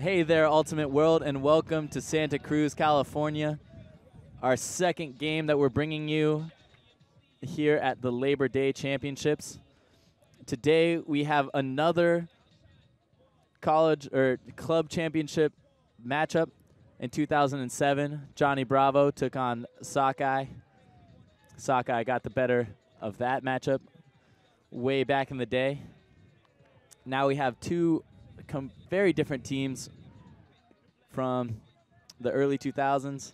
Hey there, Ultimate World, and welcome to Santa Cruz, California. Our second game that we're bringing you here at the Labor Day Championships. Today we have another college or club championship matchup in 2007. Johnny Bravo took on Sockeye. Sockeye got the better of that matchup way back in the day. Now we have two very different teams from the early 2000s.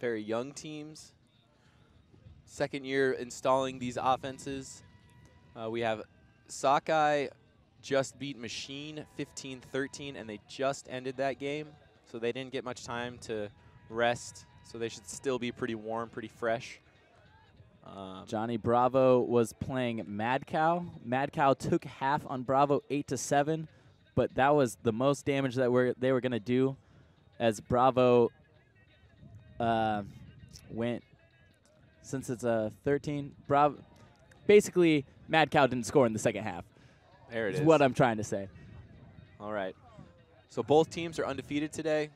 Very young teams. Second year installing these offenses. Uh, we have Sockeye just beat Machine 15-13, and they just ended that game, so they didn't get much time to rest, so they should still be pretty warm, pretty fresh. Um, Johnny Bravo was playing Mad Cow. Mad Cow took half on Bravo, eight to seven, but that was the most damage that we're, they were going to do, as Bravo uh, went since it's a 13. Bravo, basically, Mad Cow didn't score in the second half. There it is. is. what I'm trying to say. All right. So both teams are undefeated today.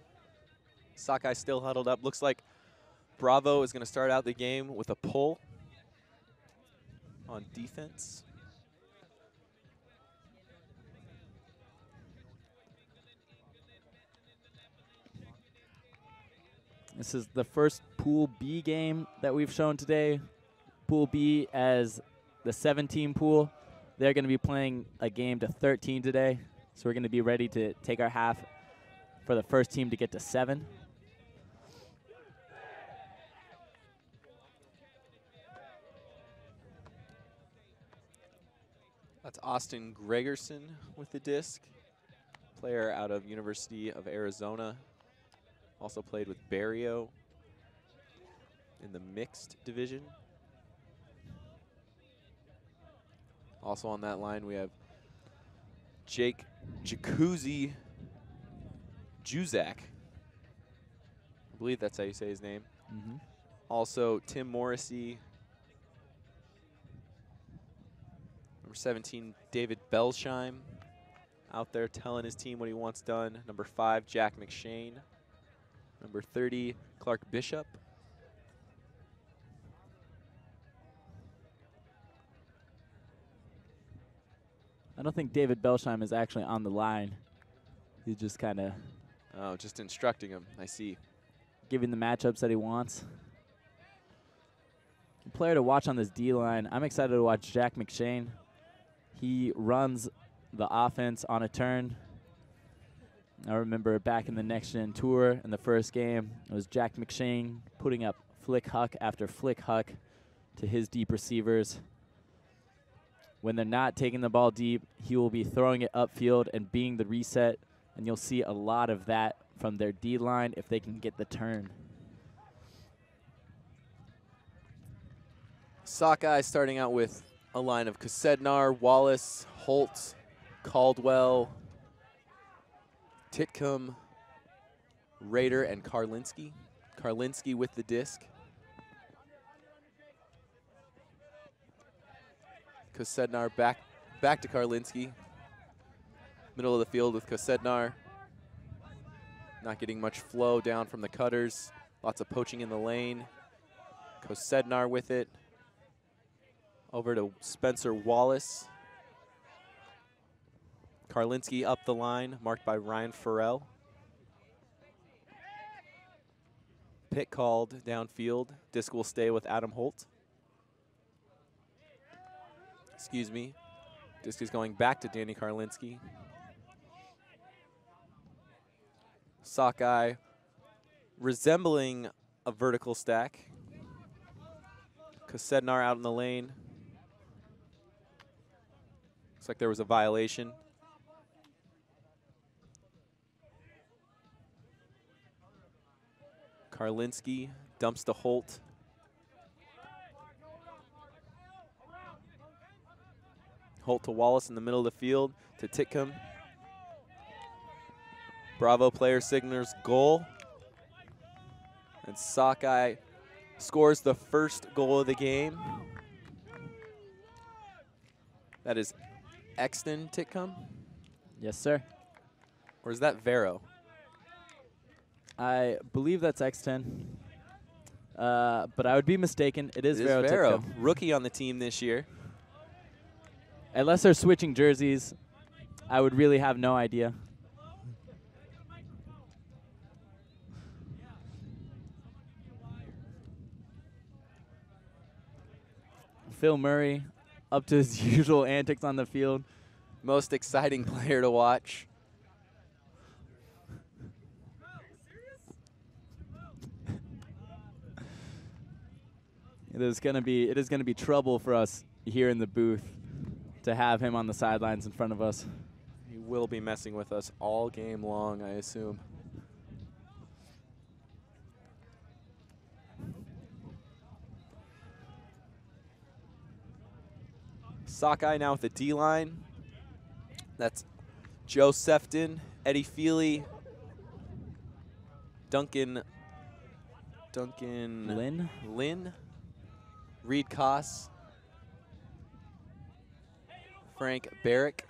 Sockeye still huddled up. Looks like Bravo is going to start out the game with a pull on defense. This is the first Pool B game that we've shown today. Pool B as the 17 pool. They're going to be playing a game to 13 today. So we're going to be ready to take our half for the first team to get to seven. That's Austin Gregerson with the disc, player out of University of Arizona. Also played with Barrio in the mixed division. Also on that line, we have Jake Jacuzzi Juzak. I believe that's how you say his name. Mm -hmm. Also, Tim Morrissy. Number 17, David Belsheim, out there telling his team what he wants done. Number 5, Jack McShane. Number 30, Clark Bishop. I don't think David Belsheim is actually on the line. He's just kind of. Oh, just instructing him. I see. Giving the matchups that he wants. Player to watch on this D line. I'm excited to watch Jack McShane. He runs the offense on a turn. I remember back in the Next Gen Tour in the first game, it was Jack McShane putting up flick huck after flick huck to his deep receivers. When they're not taking the ball deep, he will be throwing it upfield and being the reset, and you'll see a lot of that from their D line if they can get the turn. Sockeye starting out with a line of Kosednar, Wallace, Holt, Caldwell, Titcomb, Rehder, and Karlinski. Karlinski with the disc. Kosednar back, back to Karlinski. Middle of the field with Kosednar. Not getting much flow down from the cutters. Lots of poaching in the lane. Kosednar with it. Over to Spencer Wallace. Karlinski up the line, marked by Ryan Farrell. Pit called downfield. Disc will stay with Adam Holt. Excuse me. Disc is going back to Danny Karlinski. Sockeye resembling a vertical stack. Kosednar out in the lane. Like there was a violation. Karlinski dumps to Holt. Holt to Wallace in the middle of the field to Titcomb. Bravo player signals goal. And Sockeye scores the first goal of the game. That is Exton Titcomb. Yes, sir. Or is that Vero? I believe that's X10. Uh, but I would be mistaken. It is It is Vero. Vero. Rookie on the team this year. Unless they're switching jerseys, I would really have no idea. Phil Murray up to his usual antics on the field. Most exciting player to watch. It is gonna be it is gonna be trouble for us here in the booth to have him on the sidelines in front of us. He will be messing with us all game long, I assume. Sockeye now with the D line. That's Joe Sefton, Eddie Feely, Duncan, Duncan Lynn, Lynn, Reid Koss, Frank Barich,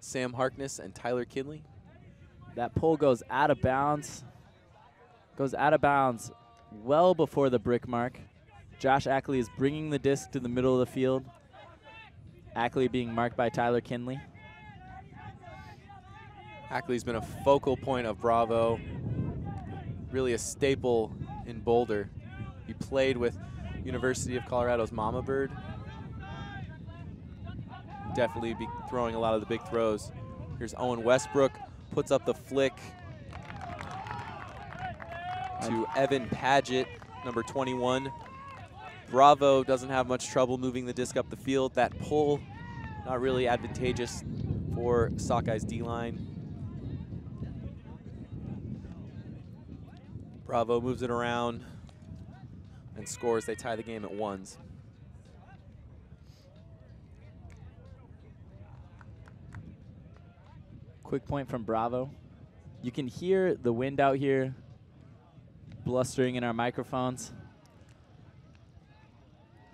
Sam Harkness, and Tyler Kinley. that pull goes out of bounds. Goes out of bounds well before the brick mark. Josh Ackley is bringing the disc to the middle of the field. Ackley being marked by Tyler Kinley. Ackley's been a focal point of Bravo, really a staple in Boulder. He played with University of Colorado's Mama Bird. Definitely be throwing a lot of the big throws. Here's Owen Westbrook, puts up the flick to Evan Paget, number 21. Bravo doesn't have much trouble moving the disc up the field. That pull, not really advantageous for Sockeye's D-line. Bravo moves it around and scores. They tie the game at ones. Quick point from Bravo. You can hear the wind out here blustering in our microphones.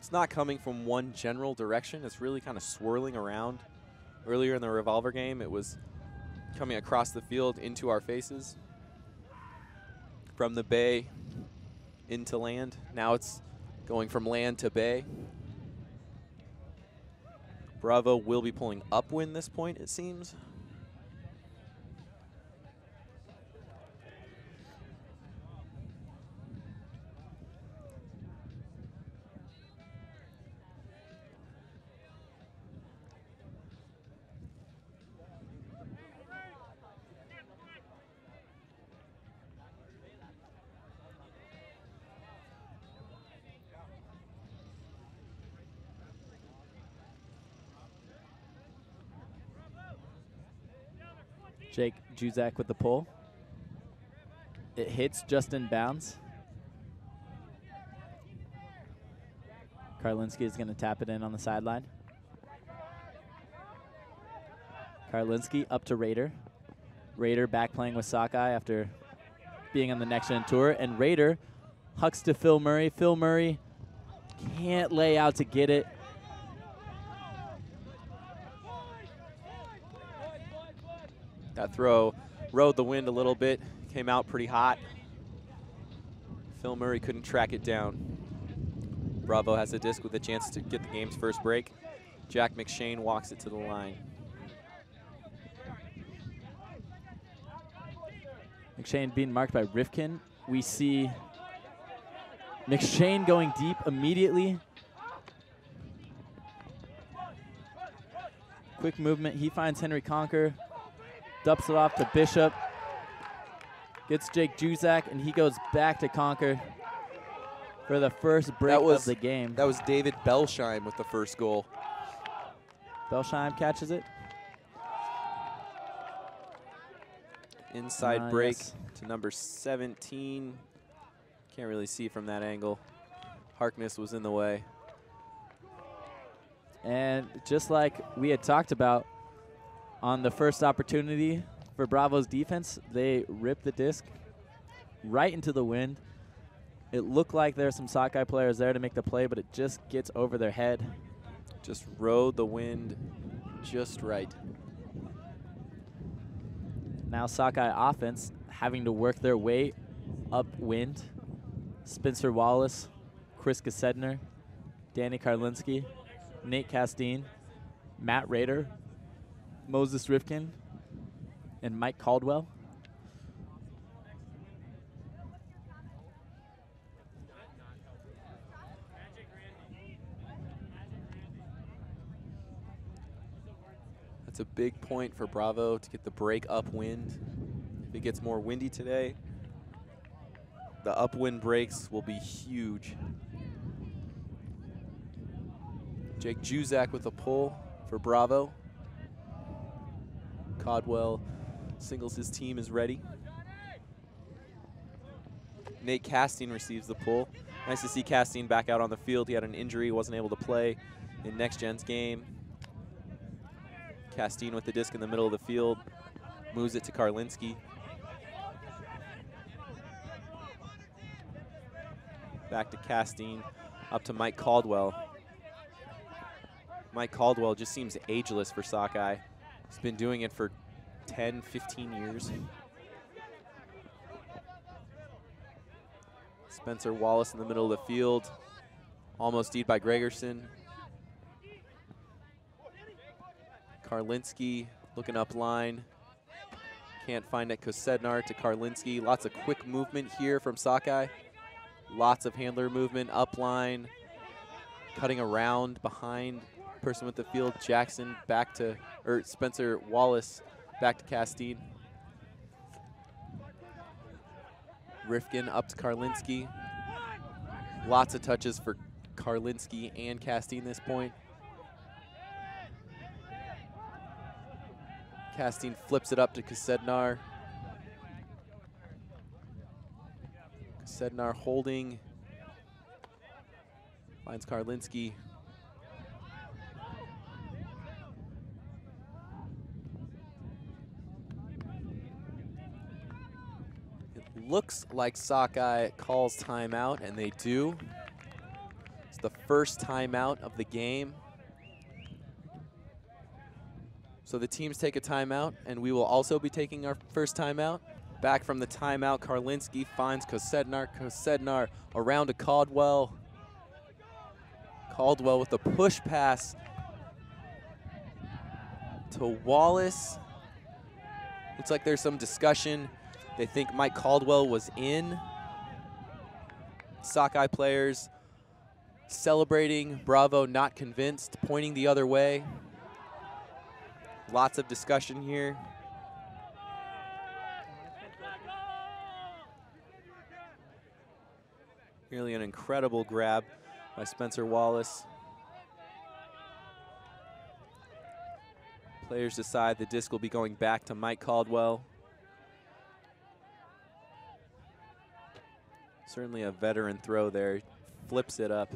It's not coming from one general direction. It's really kind of swirling around. Earlier in the revolver game, it was coming across the field into our faces. From the bay into land. Now it's going from land to bay. Bravo will be pulling upwind this point, it seems. Jake Juzak with the pull. It hits just in bounds. Karlinski is going to tap it in on the sideline. Karlinski up to Rehder. Rehder back playing with Sockeye after being on the next gen tour. And Rehder hucks to Phil Murray. Phil Murray can't lay out to get it. That throw rode the wind a little bit, came out pretty hot. Phil Murray couldn't track it down. Bravo has a disc with a chance to get the game's first break. Jack McShane walks it to the line. McShane being marked by Rifkin. We see McShane going deep immediately. Quick movement. He finds Henry Conker. Dumps it off to Bishop. Gets Jake Juzak, and he goes back to Conker for the first break That was- of the game. That was David Belsheim with the first goal. Belsheim catches it. Inside Ah, break yes. to number 17. Can't really see from that angle. Harkness was in the way. And just like we had talked about on the first opportunity for Bravo's defense, they ripped the disc right into the wind. It looked like there are some Sockeye players there to make the play, but it just gets over their head. Just rode the wind just right. Now Sockeye offense having to work their way upwind. Spencer Wallace, Chris Kosednar, Danny Karlinski, Nate Castine, Matt Rehder, Moses Rifkin, and Mike Caldwell. That's a big point for Bravo to get the break upwind. If it gets more windy today, the upwind breaks will be huge. Jake Juzak with a pull for Bravo. Caldwell singles his team is ready. Nate Castine receives the pull. Nice to see Castine back out on the field. He had an injury, wasn't able to play in next gen's game. Castine with the disc in the middle of the field, moves it to Karlinski. Back to Castine, up to Mike Caldwell. Mike Caldwell just seems ageless for Sockeye. He's been doing it for 10, 15 years. Spencer Wallace in the middle of the field. Almost deed by Gregerson. Karlinski looking up line. Can't find it. Kosednar to Karlinski. Lots of quick movement here from Sockeye. Lots of handler movement up line. Cutting around behind person with the field. Jackson back to, or Spencer Wallace back to Castine. Rifkin up to Karlinski. Lots of touches for Karlinski and Castine this point. Castine flips it up to Kosednar. Kosednar holding. Finds Karlinski. Looks like Sockeye calls timeout, and they do. It's the first timeout of the game. So the teams take a timeout, and we will also be taking our first timeout. Back from the timeout, Karlinski finds Kosednar. Kosednar around to Caldwell. Caldwell with a push pass to Wallace. Looks like there's some discussion. They think Mike Caldwell was in. Sockeye players celebrating. Bravo not convinced, pointing the other way. Lots of discussion here. Really an incredible grab by Spencer Wallace. Players decide the disc will be going back to Mike Caldwell. Certainly a veteran throw there. Flips it up.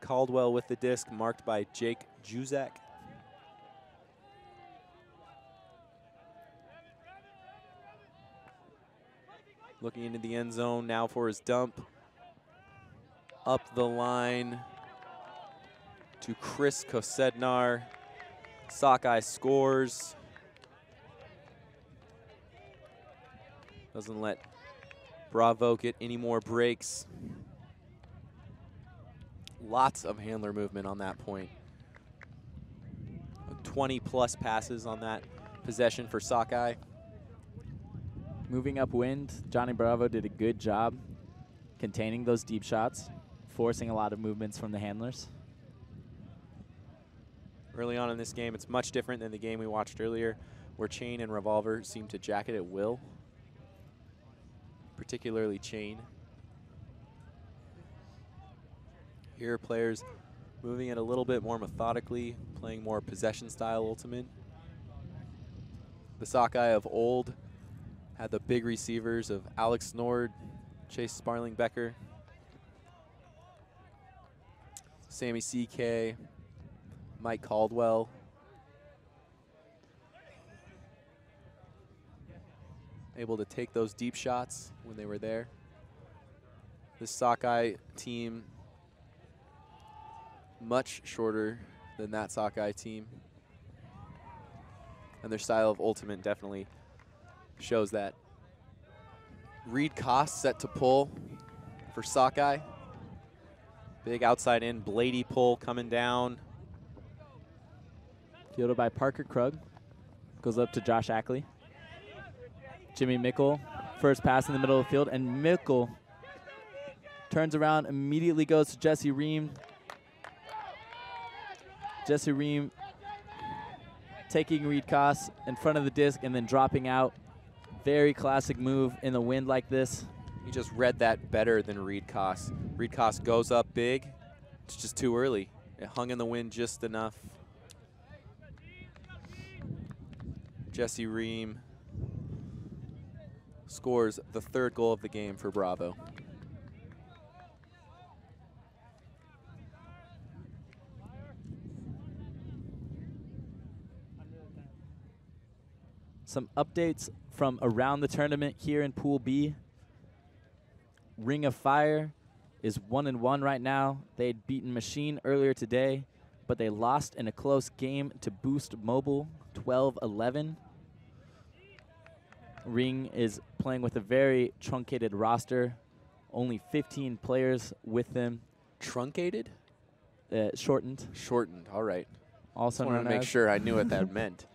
Caldwell with the disc, marked by Jake Juzak. Looking into the end zone now for his dump. Up the line to Chris Kosednar. Sockeye scores. Doesn't let Bravo get any more breaks. Lots of handler movement on that point. 20 plus passes on that possession for Sockeye. Moving upwind, Johnny Bravo did a good job containing those deep shots, forcing a lot of movements from the handlers. Early on in this game, it's much different than the game we watched earlier, where Chain and Revolver seem to jacket at will, particularly Chain. Here, players moving it a little bit more methodically, playing more possession style ultimate. The Sockeye of old had the big receivers of Alex Nord, Chase Sparling Beckley, Sammy CK, Mike Caldwell. Able to take those deep shots when they were there. This Sockeye team much shorter than that Sockeye team. and their style of ultimate definitely shows that. Reid Koss set to pull for Sockeye. Big outside in, Blady pull coming down. Fielded by Parker Krug. Goes up to Josh Ackley. Jimmy Mickle, first pass in the middle of the field, and Mickle turns around, immediately goes to Jesse Ream. Jesse Ream taking Reid Koss in front of the disc and then dropping out. Very classic move in the wind like this. He just read that better than Reid Koss. Reid Koss goes up big. It's just too early. It hung in the wind just enough. Jesse Ream scores the third goal of the game for Bravo. Some updates from around the tournament here in Pool B. Ring of Fire is one and one right now. They had beaten Machine earlier today, but they lost in a close game to Boost Mobile 12-11. Ring is playing with a very truncated roster, only 15 players with them, Truncated? uh, shortened. Shortened, all right. Also I wanted to make sure I knew what that meant.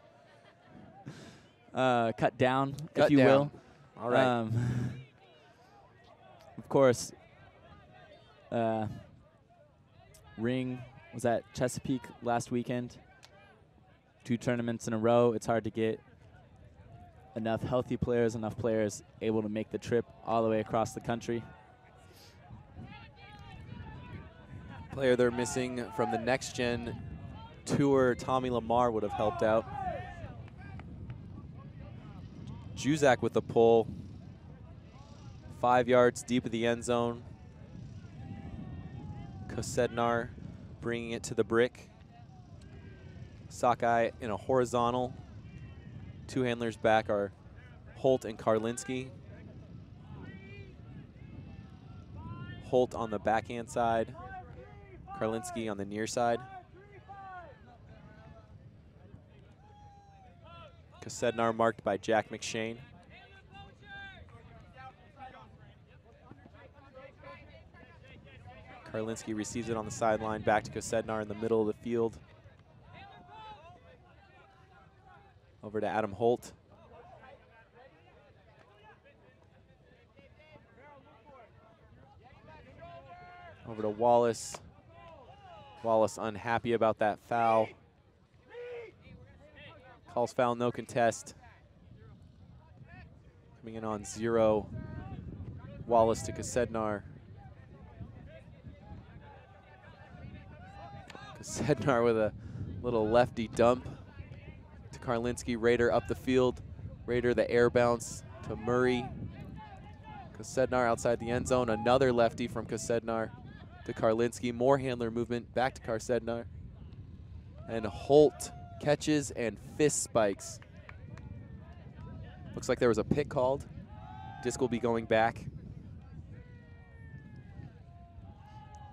uh, cut down, Cut if you down. will. All right. Um, of course, uh, Ring was at Chesapeake last weekend. Two tournaments in a row. It's hard to get enough healthy players, enough players able to make the trip all the way across the country. Player they're missing from the next gen tour, Tommy Lamar would have helped out. Juzak with the pull. Five yards deep of the end zone. Kosednar bringing it to the brick. Sockeye in a horizontal. Two handlers back are Holt and Karlinski. Holt on the backhand side. Karlinski on the near side. Kosednar marked by Jack McShane. Karlinski receives it on the sideline, back to Kosednar in the middle of the field. Over to Adam Holt. Over to Wallace. Wallace unhappy about that foul. Calls foul, no contest. Coming in on zero. Wallace to Kosednar. Kosednar with a little lefty dump Karlinski. Rehder up the field. Rehder the air bounce to Murray. Kosednar outside the end zone. Another lefty from Kosednar to Karlinski. More handler movement back to Kosednar. And Holt catches and fist spikes. Looks like there was a pick called. Disc will be going back.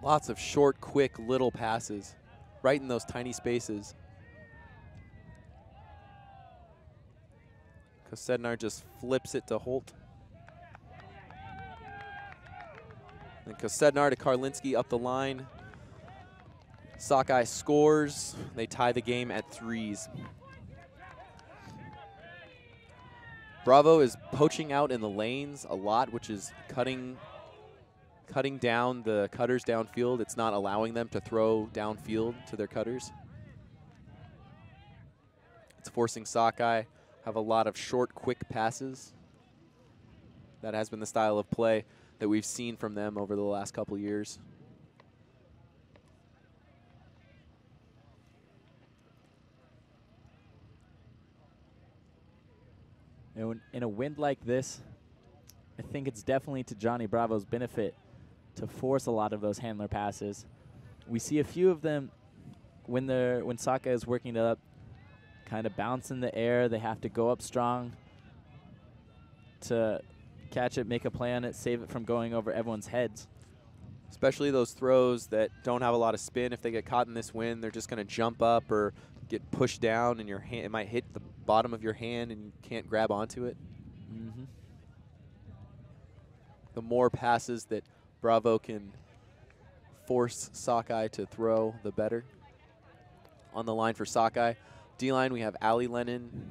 Lots of short, quick, little passes right in those tiny spaces. Kosednar just flips it to Holt. And Kosednar to Karlinski up the line. Sockeye scores. They tie the game at threes. Bravo is poaching out in the lanes a lot, which is cutting cutting down the cutters downfield. It's not allowing them to throw downfield to their cutters. It's forcing Sockeye have a lot of short, quick passes. That has been the style of play that we've seen from them over the last couple years. In- in a wind like this, I think it's definitely to Johnny Bravo's benefit to force a lot of those handler passes. We see a few of them when they're when Sockeye is working it up, kind of bounce in the air. They have to go up strong to catch it, make a play on it, save it from going over everyone's heads. especially those throws that don't have a lot of spin. If they get caught in this wind, they're just going to jump up or get pushed down and your hand it might hit the bottom of your hand and you can't grab onto it. Mm -hmm. The more passes that Bravo can force Sockeye to throw, the better. On the line for Sockeye, D-line we have Ali Lennon,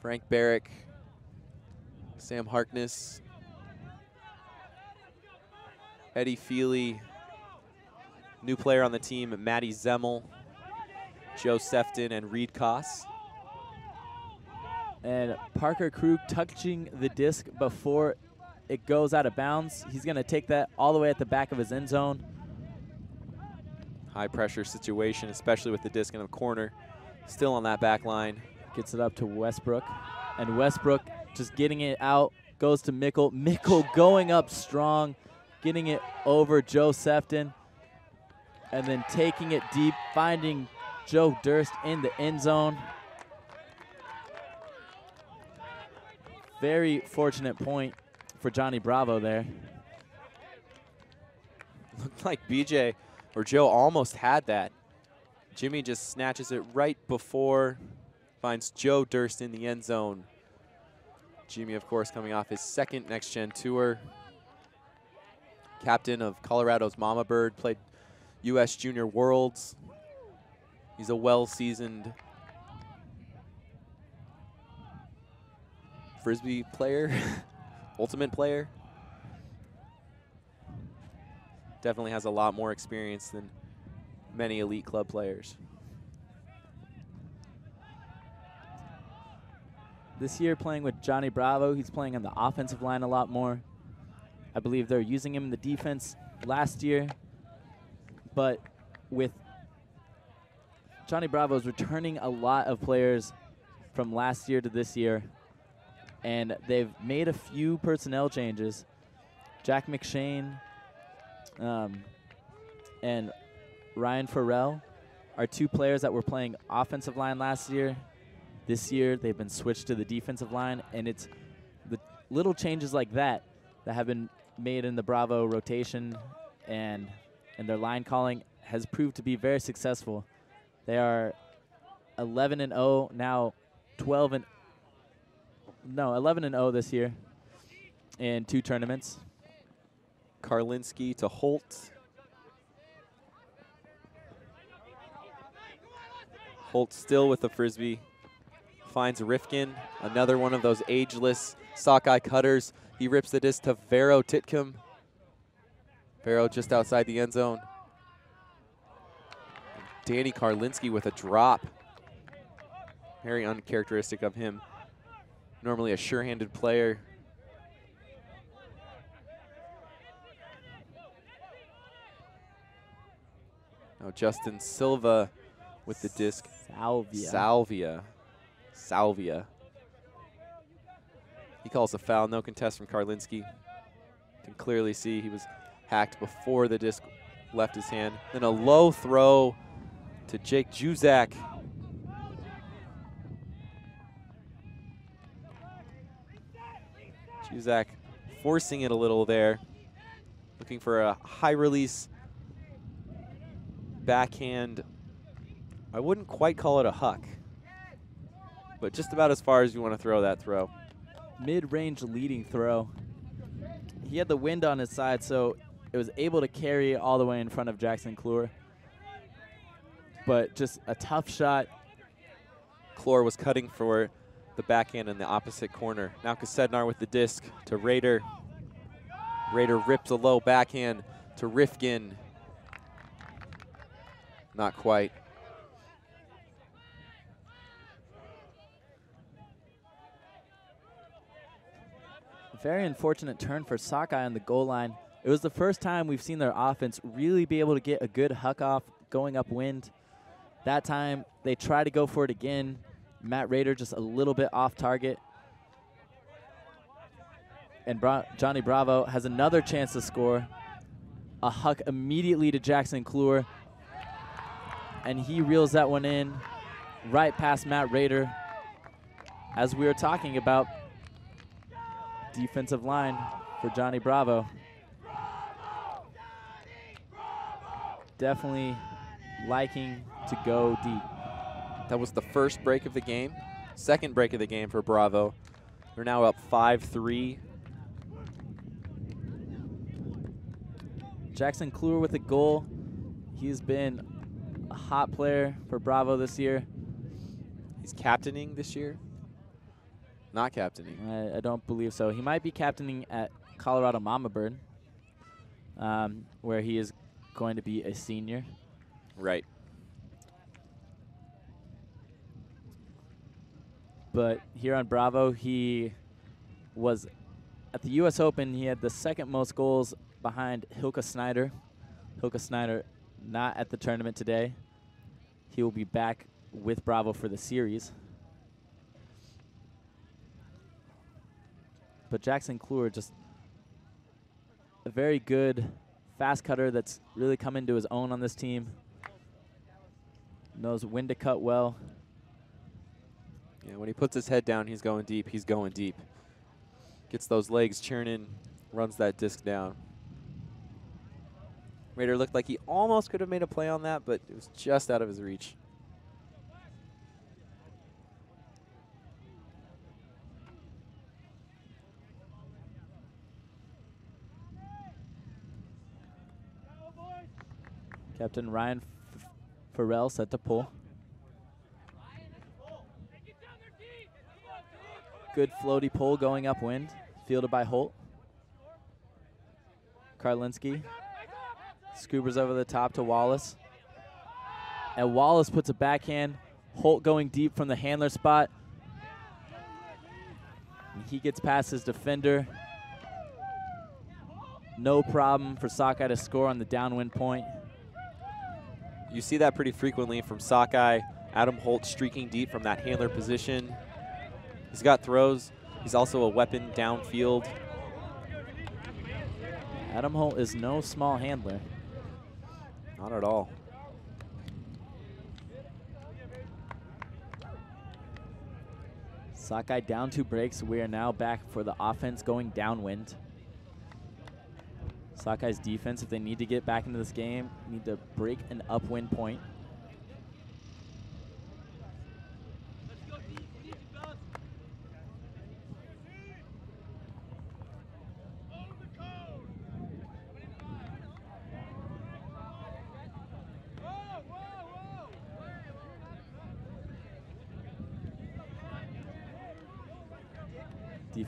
Frank Barich, Sam Harkness, Eddie Feely, new player on the team, Maddie Zemmel, Joe Sefton, and Reid Koss. And Parker Krug touching the disc before it goes out of bounds. He's going to take that all the way at the back of his end zone. High pressure situation, especially with the disc in the corner. Still on that back line. Gets it up to Westbrook. And Westbrook just getting it out, goes to Mickle. Mickle going up strong, getting it over Joe Sefton. And then taking it deep, finding Joe Durst in the end zone. Very fortunate point for Johnny Bravo there. Looked like BJ or Joe almost had that. Jimmy just snatches it right before, finds Joe Durst in the end zone. Jimmy, of course, coming off his second Next Gen Tour. Captain of Colorado's Mama Bird, played U.S. Junior Worlds. He's a well-seasoned Frisbee player, ultimate player. Definitely has a lot more experience than many elite club players. This year playing with Johnny Bravo, he's playing on the offensive line a lot more. I believe they're using him in the defense last year. But with Johnny Bravo's returning a lot of players from last year to this year, and they've made a few personnel changes. Jack McShane um, and Ryan Farrell are two players that were playing offensive line last year. This year, they've been switched to the defensive line, and it's the little changes like that that have been made in the Bravo rotation and and their line calling has proved to be very successful. They are 11 and 0 now, 12 and no 11 and 0 this year in two tournaments. Karlinski to Holt. Holt still with the frisbee. Finds Rifkin, another one of those ageless sockeye cutters. He rips the disc to Vero Titcomb. Vero just outside the end zone. Danny Karlinski with a drop. Very uncharacteristic of him. Normally a sure-handed player. Now Justin Silva with the disc. Salvia. Salvia. Salvia. He calls a foul, no contest from Karlinski. You can clearly see he was hacked before the disc left his hand. Then a low throw to Jake Juzak. Juzak forcing it a little there. Looking for a high release backhand. I wouldn't quite call it a huck, but just about as far as you want to throw that throw. Mid-range leading throw. He had the wind on his side, so it was able to carry all the way in front of Jackson Clure. But just a tough shot. Clure was cutting for the backhand in the opposite corner. Now Kosednar with the disc to Rehder. Rehder rips a low backhand to Rifkin. Not quite. Very unfortunate turn for Sockeye on the goal line. It was the first time we've seen their offense really be able to get a good huck off going upwind. That time they try to go for it again. Matt Rehder just a little bit off target. And Bra Johnny Bravo has another chance to score. A huck immediately to Jackson Clure and he reels that one in right past Matt Rehder. As we were talking about, defensive line for Johnny Bravo. Definitely liking to go deep. That was the first break of the game. Second break of the game for Bravo. They're now up 5-3. Jackson Kluwer with a goal. He's been a hot player for Bravo this year. He's captaining this year. Not captaining. I, I don't believe so. He might be captaining at Colorado Mama Bird, um, where he is going to be a senior. Right. But here on Bravo, he was at the U.S. Open. He had the second most goals behind Hylke Sneider. Hylke Sneider not at the tournament today. He will be back with Bravo for the series. But Jackson Kluwer just a very good fast cutter that's really come into his own on this team. Knows when to cut well. Yeah, when he puts his head down, he's going deep. He's going deep. Gets those legs churning, runs that disc down. Rehder looked like he almost could have made a play on that, but it was just out of his reach. Captain Ryan Farrell set to pull. Good floaty pull going upwind, fielded by Holt. Karlinski scoobers over the top to Wallace. And Wallace puts a backhand. Holt going deep from the handler spot. And he gets past his defender. No problem for Sockeye to score on the downwind point. You see that pretty frequently from Sockeye. Adam Holt streaking deep from that handler position. He's got throws. He's also a weapon downfield. Adam Holt is no small handler. Not at all. Sockeye down two breaks. We are now back for the offense going downwind. Sockeye's defense, if they need to get back into this game, need to break an upwind point.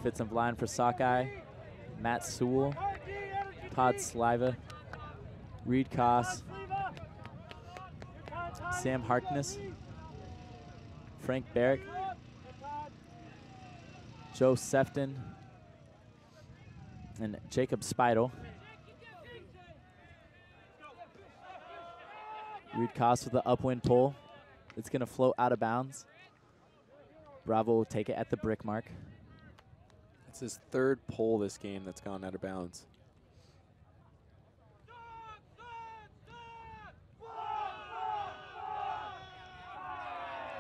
Defensive line for Sockeye. Matt Sewell, Todd Sliva, Reid Koss, Sam Harkness, Frank Barich, Joe Sefton, and Jacob Spidel. Reid Koss with the upwind pull. It's going to float out of bounds. Bravo will take it at the brick mark. It's his third pole this game that's gone out of bounds.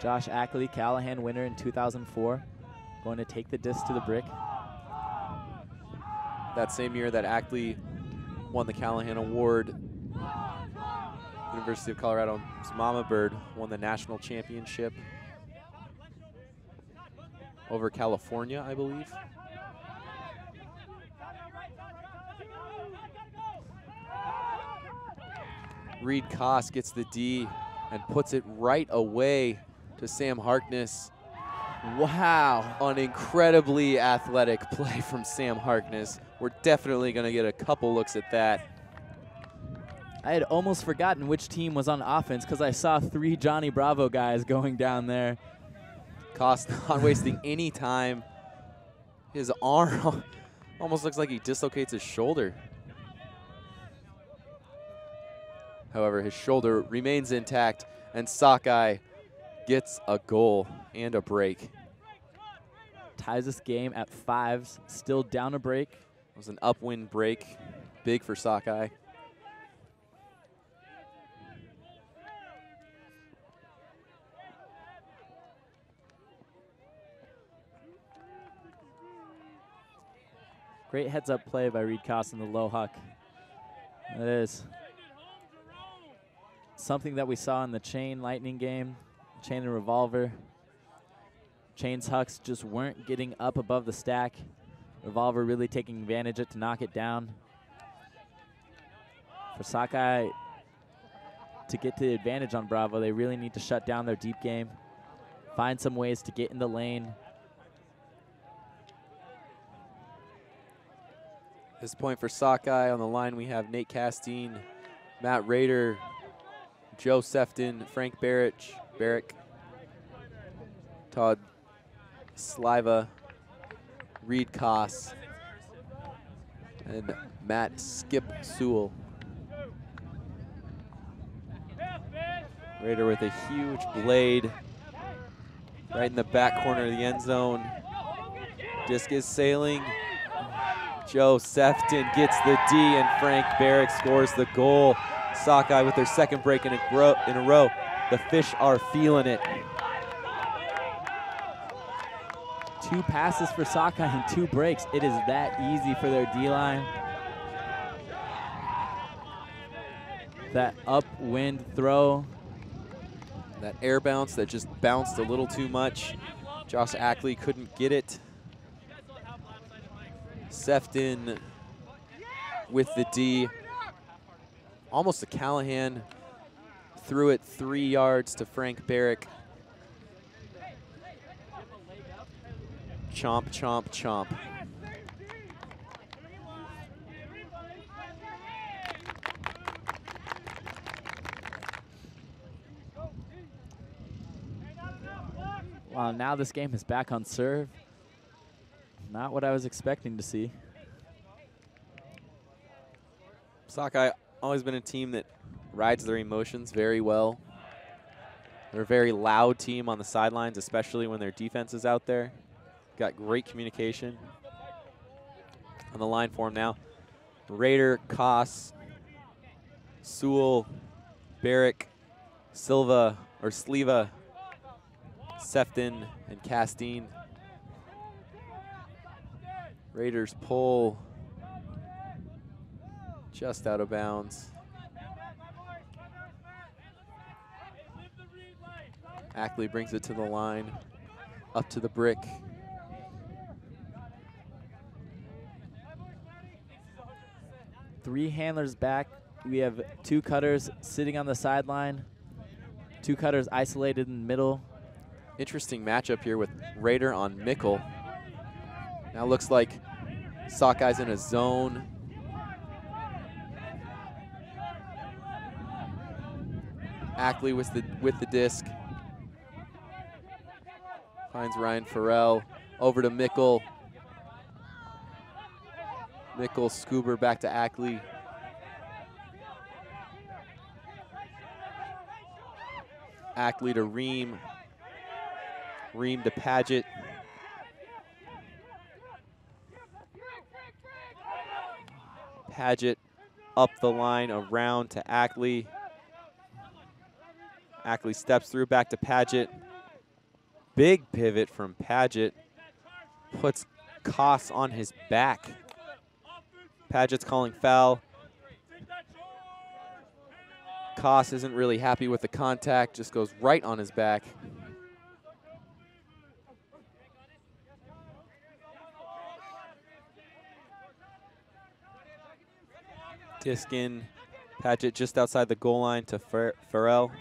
Josh Ackley, Callahan winner in 2004, going to take the disc to the brick. That same year that Ackley won the Callahan Award, University of Colorado's Mama Bird won the national championship over California, I believe. Reed Koss gets the D and puts it right away to Sam Harkness. Wow, an incredibly athletic play from Sam Harkness. We're definitely going to get a couple looks at that. I had almost forgotten which team was on offense because I saw three Johnny Bravo guys going down there. Koss not wasting any time. His arm almost looks like he dislocates his shoulder. However, his shoulder remains intact, and Sockeye gets a goal and a break. Ties this game at fives, still down a break. It was an upwind break, big for Sockeye. Great heads up play by Reid Koss in the low huck. It is something that we saw in the chain lightning game. Chain and Revolver. Chains Hucks just weren't getting up above the stack. Revolver really taking advantage of it to knock it down. For Sockeye to get the advantage on Bravo, they really need to shut down their deep game, find some ways to get in the lane. This point for Sockeye on the line, we have Nate Castine, Matt Rehder, Joe Sefton, Frank Barich, Barich, Todd Sliva, Reid Koss, and Matt Skip Sewell. Rehder with a huge blade right in the back corner of the end zone. Disc is sailing. Joe Sefton gets the D and Frank Barich scores the goal. Sockeye with their second break in a, in a row. The fish are feeling it. Two passes for Sockeye and two breaks. It is that easy for their D-line. That upwind throw. That air bounce that just bounced a little too much. Josh Ackley couldn't get it. Sefton with the D. Almost a Callahan. Threw it three yards to Frank Barich. Chomp, chomp, chomp. Wow, now this game is back on serve. Not what I was expecting to see. Sockeye always been a team that rides their emotions very well. They're a very loud team on the sidelines, especially when their defense is out there. Got great communication. On the line for him now. Rehder, Koss, Sewell, Barich, Silva, or Sleva, Sefton, and Castine. Rehder's pull just out of bounds. Ackley brings it to the line, up to the brick. Three handlers back. We have two cutters sitting on the sideline. Two cutters isolated in the middle. Interesting matchup here with Rehder on Mickle. Now looks like Sockeyes in a zone. Ackley with the with the disc. Finds Ryan Farrell. Over to Mickle. Mickle, Scoober back to Ackley. Ackley to Ream. Ream to Paget. Paget up the line around to Ackley. Ackley steps through back to Paget. Big pivot from Paget. Puts Koss on his back. Paget's calling foul. Koss isn't really happy with the contact, just goes right on his back. Diskin, Paget just outside the goal line to Farrell.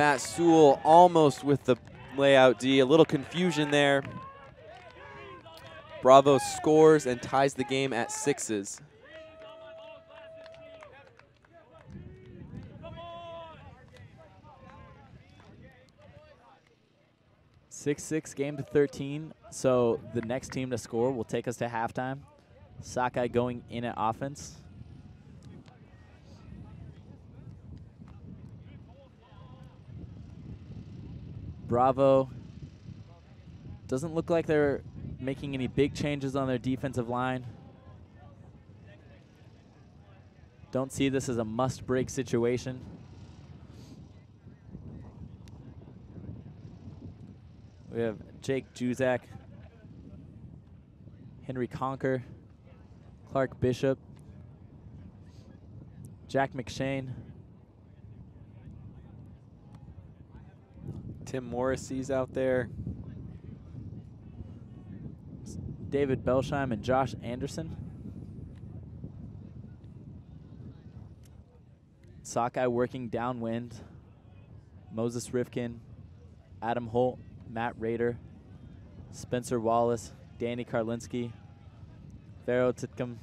Matt Sewell almost with the layout D. A little confusion there. Bravo scores and ties the game at sixes. Six six game to 13. So the next team to score will take us to halftime. Sockeye going in at offense. Bravo doesn't look like they're making any big changes on their defensive line. Don't see this as a must break situation. We have Jake Juzak Henry Conker, Clark Bishop, Jack McShane, Tim Morrissy's out there. David Belsheim, and Josh Anderson. Sockeye working downwind. Moses Rifkin, Adam Holt, Matt Rehder, Spencer Wallace, Danny Karlinski, Pharaoh Titcomb,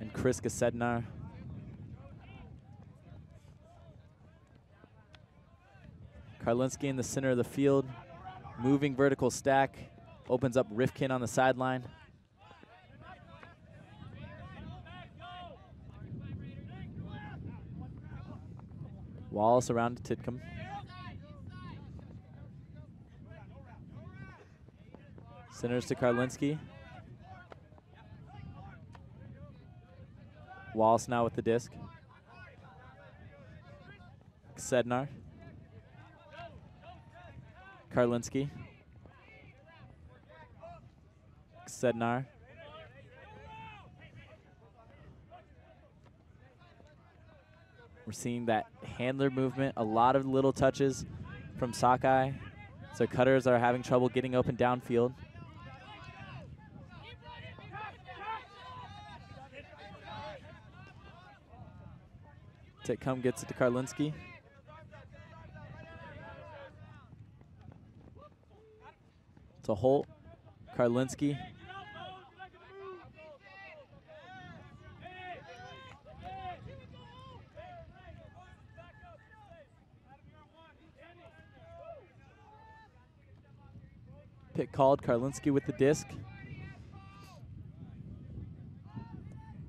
and Chris Kosednar. Karlinski in the center of the field, moving vertical stack, opens up Rifkin on the sideline. Wallace around to Titcomb. Centers to Karlinski. Wallace now with the disc. Sednar. Karlinski. Sednar. We're seeing that handler movement, a lot of little touches from Sockeye. So cutters are having trouble getting open downfield. Titcomb gets it to Karlinski. To Holt, Karlinski. Pick called, Karlinski with the disc.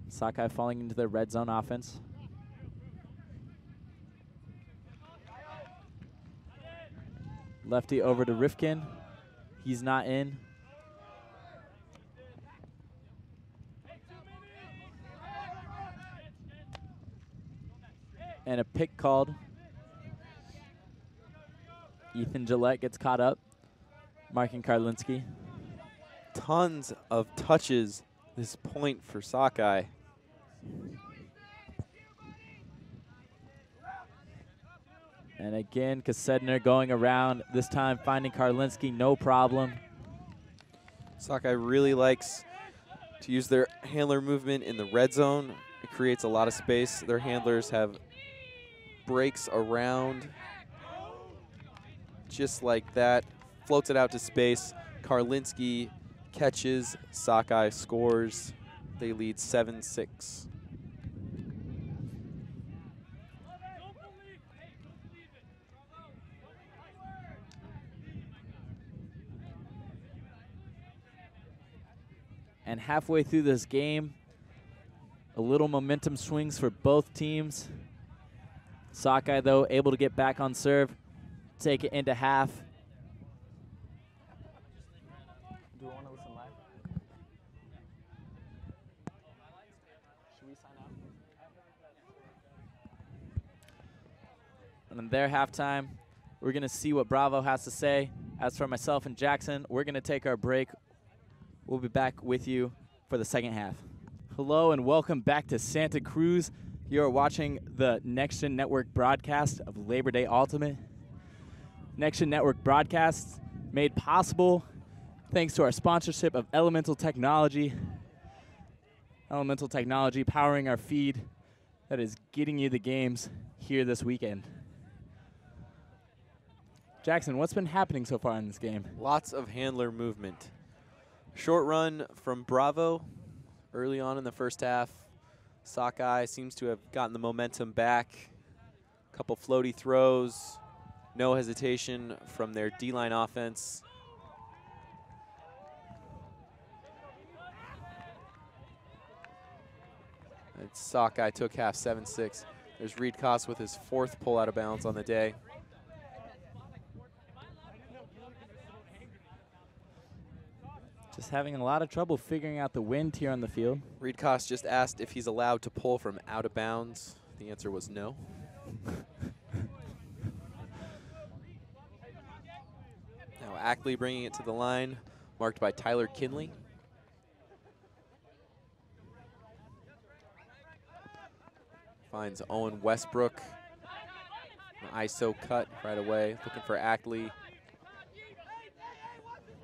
Sockeye falling into their red zone offense. Lefty over to Rifkin. He's not in. And a pick called. Ethan Gillette gets caught up, marking Karlinski. Tons of touches this point for Sockeye. Again, Kosednar going around, this time finding Karlinski, no problem. Sockeye really likes to use their handler movement in the red zone. It creates a lot of space. Their handlers have breaks around just like that. Floats it out to space. Karlinski catches. Sockeye scores. They lead 7-6. Halfway through this game, a little momentum swings for both teams. Sockeye, though, able to get back on serve, take it into half. Do we want to listen live? Should we sign out? And in their halftime, we're going to see what Bravo has to say. As for myself and Jackson, we're going to take our break. We'll be back with you for the second half. Hello and welcome back to Santa Cruz. You are watching the NexGen Network broadcast of Labor Day Ultimate. NexGen Network broadcasts made possible thanks to our sponsorship of Elemental Technology. Elemental Technology powering our feed that is getting you the games here this weekend. Jackson, what's been happening so far in this game? Lots of handler movement. Short run from Bravo early on in the first half. Sockeye seems to have gotten the momentum back. A Couple floaty throws. No hesitation from their D-line offense. And Sockeye took half 7-6. There's Reid Koss with his fourth pull out of bounds on the day. Just having a lot of trouble figuring out the wind here on the field. Reid Koss just asked if he's allowed to pull from out of bounds. The answer was no. now Ackley bringing it to the line, marked by Tyler Kinley. Finds Owen Westbrook. An ISO cut right away, looking for Ackley.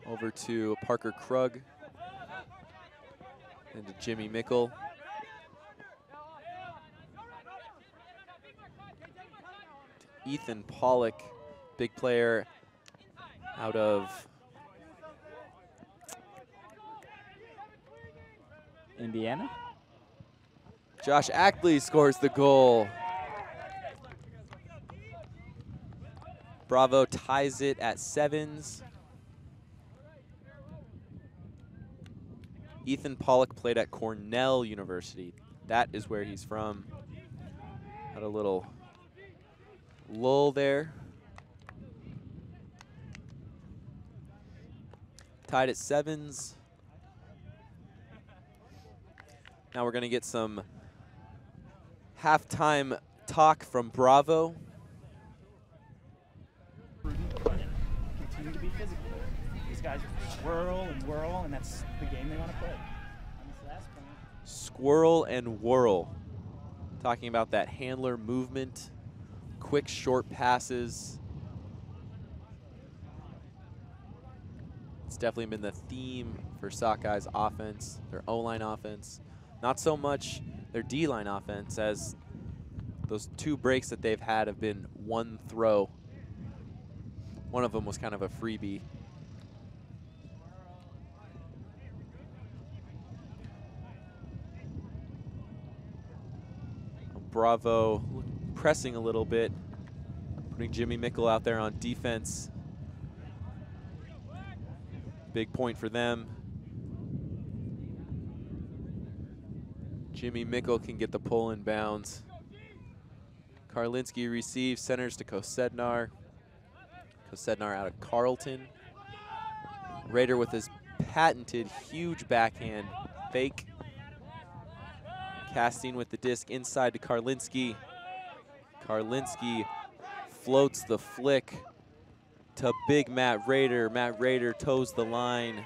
Over to Parker Krug. And to Jimmy Mickle. Ethan Pollock, big player out of Indiana. Josh Ackley scores the goal. Bravo ties it at sevens. Ethan Pollock played at Cornell University. That is where he's from. Had a little lull there. Tied at sevens. Now we're going to get some halftime talk from Bravo. Continue to be physical. These guys swirl and whirl, and that's the game they want to play. Squirrel and whirl. Talking about that handler movement, quick short passes. It's definitely been the theme for Sockeye's offense, their O-line offense. Not so much their D-line offense as those two breaks that they've had have been one throw. One of them was kind of a freebie. Bravo pressing a little bit, putting Jimmy Mickle out there on defense. Big point for them. Jimmy Mickle can get the pull in bounds. Karlinski receives, centers to Kosednar. Kosednar out of Carleton. Rehder with his patented huge backhand fake. Casting with the disc inside to Karlinski. Karlinski floats the flick to big Matt Rehder. Matt Rehder toes the line.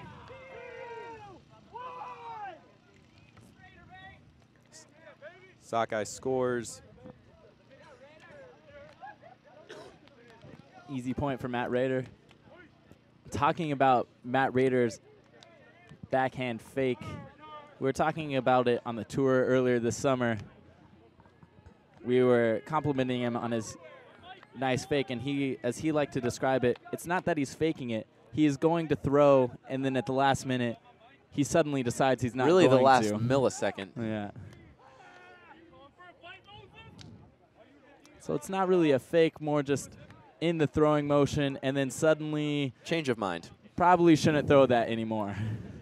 Sockeye scores. Easy point for Matt Rehder. Talking about Matt Rehder's backhand fake, we were talking about it on the tour earlier this summer. We were complimenting him on his nice fake, and he, as he liked to describe it, it's not that he's faking it. He is going to throw, and then at the last minute, he suddenly decides he's not really the last to. millisecond. Yeah. So it's not really a fake, more just in the throwing motion, and then suddenly Change of mind. probably shouldn't throw that anymore.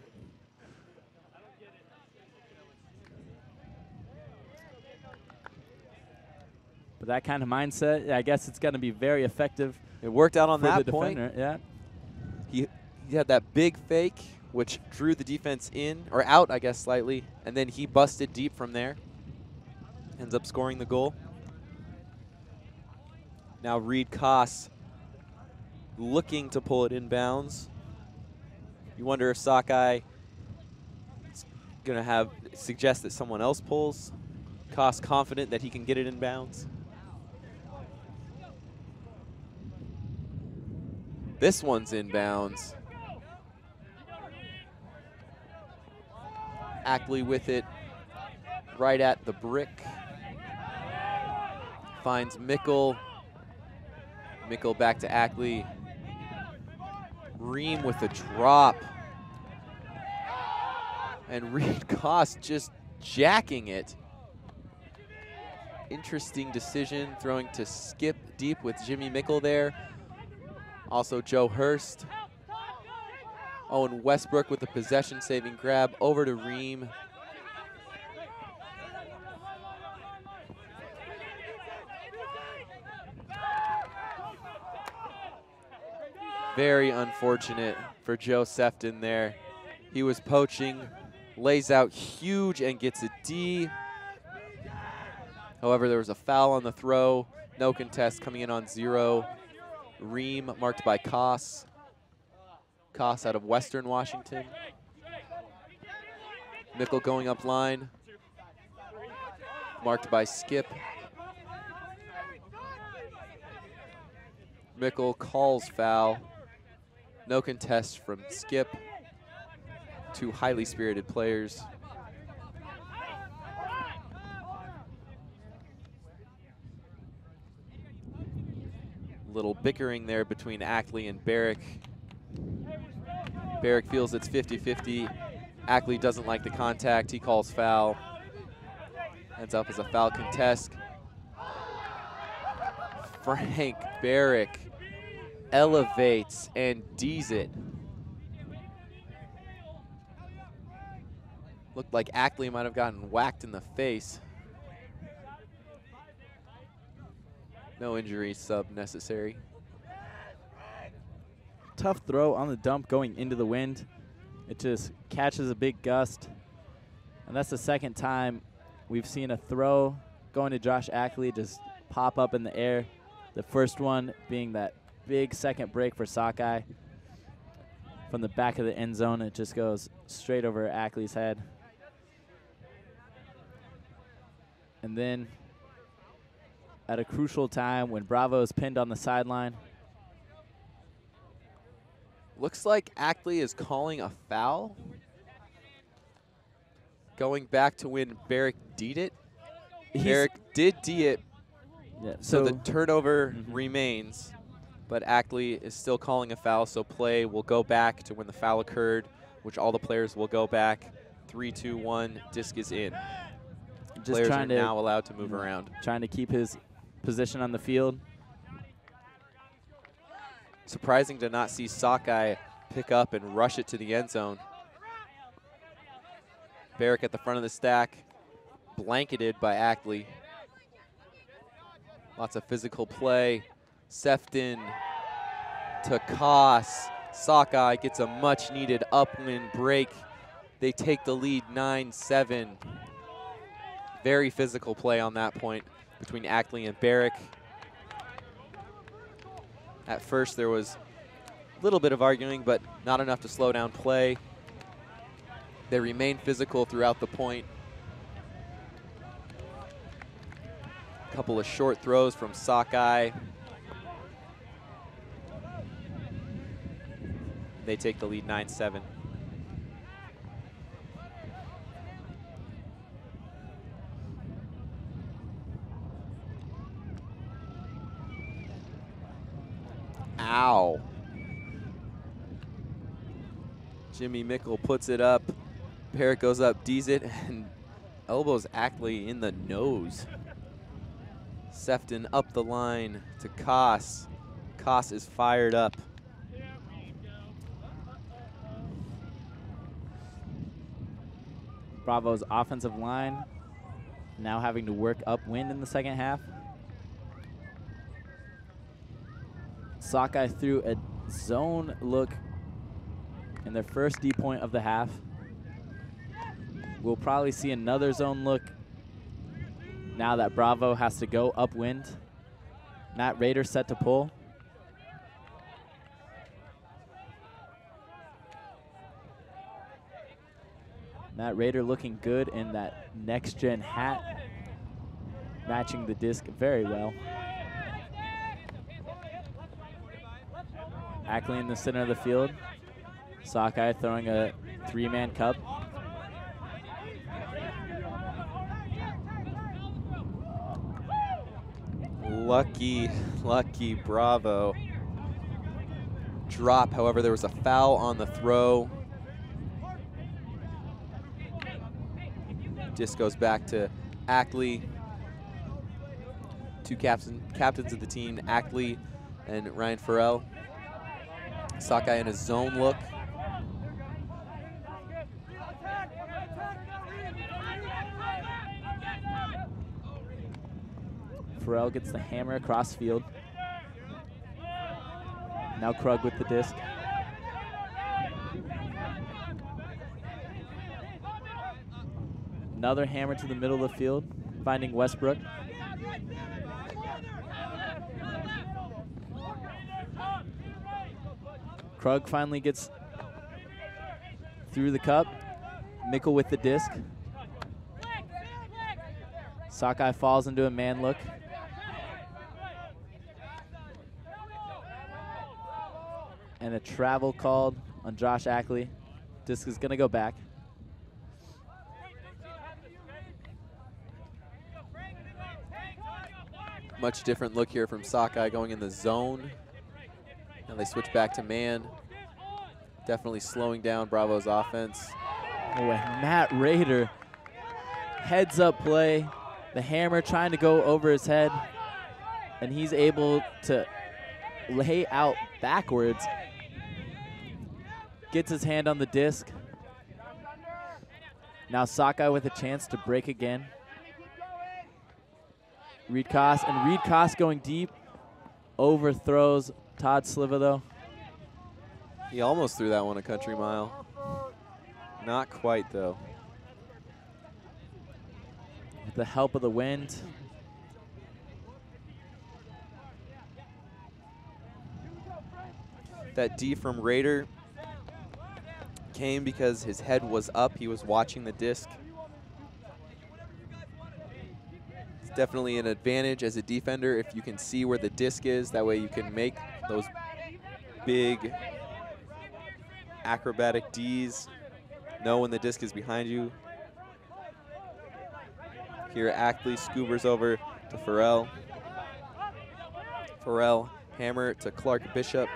but that kind of mindset, I guess it's going to be very effective It worked out on that the point. defender. Yeah. He, he had that big fake, which drew the defense in, or out, I guess, slightly. And then he busted deep from there. Ends up scoring the goal. Now Reid Koss looking to pull it inbounds. You wonder if Sockeye is going to have suggest that someone else pulls. Koss confident that he can get it inbounds. This one's inbounds. Ackley with it right at the brick. Finds Mickle. Mickle back to Ackley. Ream with a drop. And Reid Koss just jacking it. Interesting decision, throwing to skip deep with Jimmy Mickle there. Also Joe Hurst. Owen Westbrook with the possession saving grab over to Ream. Very unfortunate for Joe Sefton there. He was poaching, lays out huge and gets a D. However, there was a foul on the throw. No contest coming in on zero. Ream marked by Koss. Koss out of Western Washington. Mickle going up line. Marked by Skip. Mickle calls foul. No contest from Skip. Two highly spirited players. Little bickering there between Ackley and Barich. Barich feels it's 50-50. Ackley doesn't like the contact. He calls foul. Ends up as a foul contest. Frank Barich elevates and D's it. Looked like Ackley might have gotten whacked in the face. No injury sub necessary. Tough throw on the dump going into the wind. It just catches a big gust. And that's the second time we've seen a throw going to Josh Ackley just pop up in the air. The first one being that big second break for Sockeye. From the back of the end zone, it just goes straight over Ackley's head. And then at a crucial time when Bravo is pinned on the sideline, Looks like Ackley is calling a foul. Going back to when Barich D'd it. he's- Barich did D it, yeah, so, so the turnover Mhm. remains. But Ackley is still calling a foul, so play will go back to when the foul occurred, which all the players will go back. Three, two, one, disc is in. just players trying are to now allowed to move you around. trying to keep his position on the field. Surprising to not see Sockeye pick up and rush it to the end zone. Barich at the front of the stack, blanketed by Ackley. Lots of physical play. Sefton to Koss. Sockeye gets a much needed upwind break. They take the lead 9-7. Very physical play on that point between Ackley and Barich. At first, there was a little bit of arguing, but not enough to slow down play. They remained physical throughout the point. A Couple of short throws from Sockeye. They take the lead 9-7. Ow. Jimmy Mickle puts it up. Parrott goes up, D's it, and elbows Ackley in the nose. Sefton up the line to Koss. Koss is fired up. Bravo's offensive line now having to work upwind in the second half. Sockeye threw a zone look in their first D point of the half. We'll probably see another zone look now that Bravo has to go upwind. Matt Rehder set to pull. Matt Rehder looking good in that next gen hat, matching the disc very well. Ackley in the center of the field. Sockeye throwing a three man cup. Lucky, lucky Bravo. Drop, however, there was a foul on the throw. Disc goes back to Ackley. Two captain, captains of the team, Ackley and Ryan Farrell. Sockeye in a zone look. Farrell gets the hammer across field. Now Krug with the disc. Another hammer to the middle of the field, finding Westbrook. Krug finally gets through the cup. Mickle with the disc. Sockeye falls into a man look. and a travel called on Josh Ackley. Disc is going to go back. Much different look here from Sockeye going in the zone. Now they switch back to man. Definitely slowing down Bravo's offense. Oh, Matt Rehder, heads up play. The hammer trying to go over his head, and he's able to lay out backwards. Gets his hand on the disc. Now Sockeye with a chance to break again. Reid Koss, and Reid Koss going deep, overthrows Todd Sliva though. He almost threw that one a country mile. Not quite though. With the help of the wind. That D from Rehder came because his head was up. He was watching the disc. It's definitely an advantage as a defender if you can see where the disc is. That way you can make those big acrobatic Ds. Know when the disc is behind you. Here Ackley scoobers over to Farrell. Farrell hammer to Clark Bishop.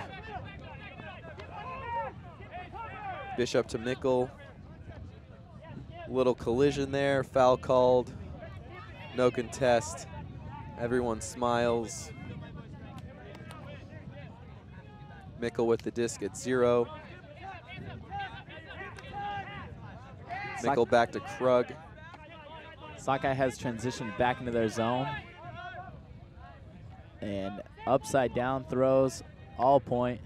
Bishop to Mickle. Little collision there, foul called. No contest. Everyone smiles. Mickle with the disc at zero. Mickle back to Krug. Sockeye has transitioned back into their zone. And upside down throws, all point.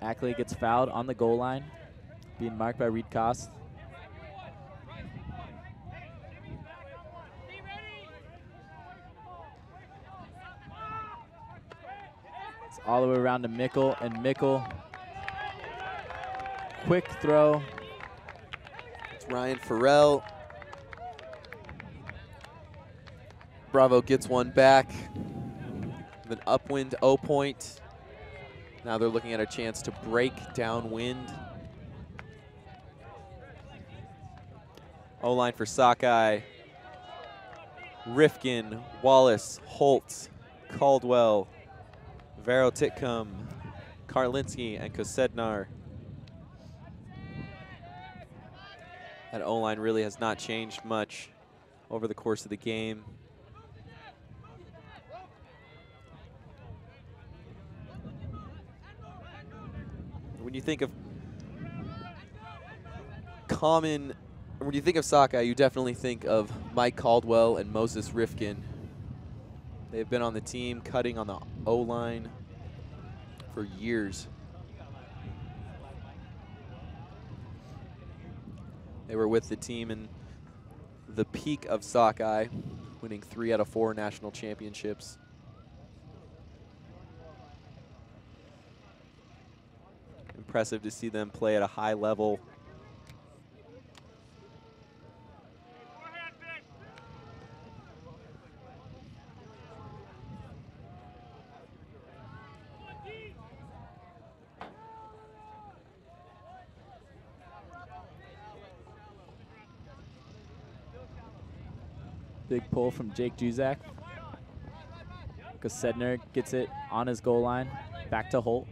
Ackley gets fouled on the goal line, being marked by Reid Koss. All the way around to Mickle, and Mickle, quick throw. It's Ryan Farrell. Bravo gets one back. An upwind O point. Now they're looking at a chance to break downwind. O line for Sockeye. Rifkin, Wallace, Holtz, Caldwell, Vero Titcomb, Karlinski, and Kosednar. That O-line really has not changed much over the course of the game. When you think of common, when you think of Sockeye, you definitely think of Mike Caldwell and Moses Rifkin. They've been on the team cutting on the O-line for years. They were with the team in the peak of Sockeye, winning three out of four national championships. Impressive to see them play at a high level. Big pull from Jake Juzak. Kosednar gets it on his goal line. Back to Holt.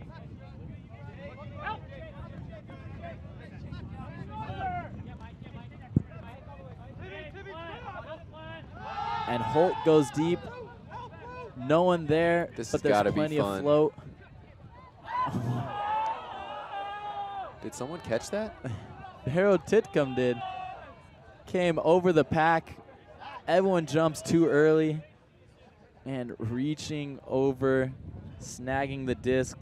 And Holt goes deep. No one there, This but there's plenty of float. Did someone catch that? Harold Titcomb did. Came over the pack. Everyone jumps too early. And reaching over, snagging the disc.